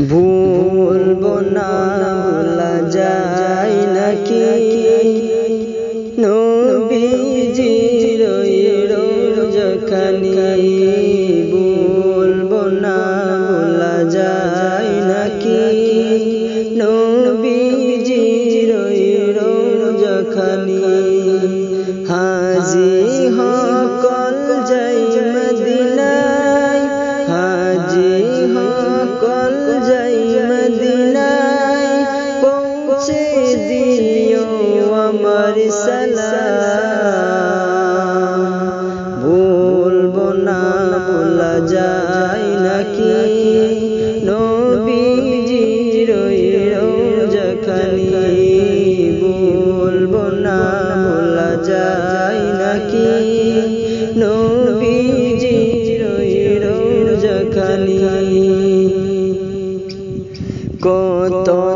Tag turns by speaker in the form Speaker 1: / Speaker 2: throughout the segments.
Speaker 1: ভুলবো না ভোলা যায় নাকি? নবীজির রোজখানি। ভুলবো সালাম। ভুলবো না, ভোলা যায় নাকি? নবীজির রোজখানি। ভুলবো না, ভোলা যায় নাকি? নবীজির রোজখানি। কত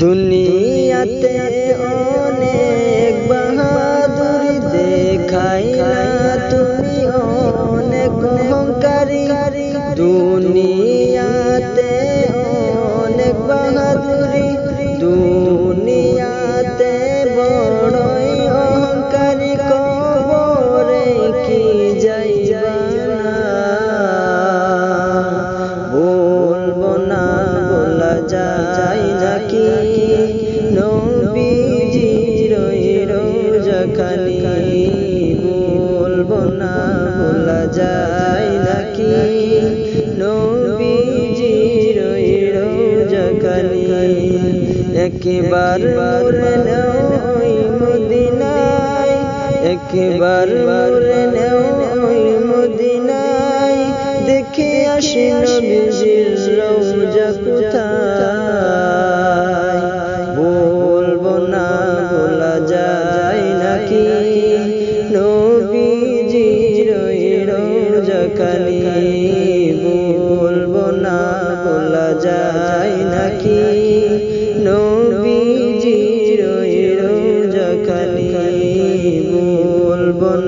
Speaker 1: দুনিয়াতে অনেক বাহাদুর দেখাই তুমি অনেক অহংকারী। দুনিয়াতে একবার মোরে নাও ওই মদিনায়, একবার ওই দেখে আসি নবীজির রওজা কোথায়? বলব না বলা যায় নাকি? নবীজির রওজাখানি বলব না বলা যায় নাকি?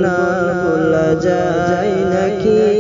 Speaker 1: না ভোলা যায় নাকি?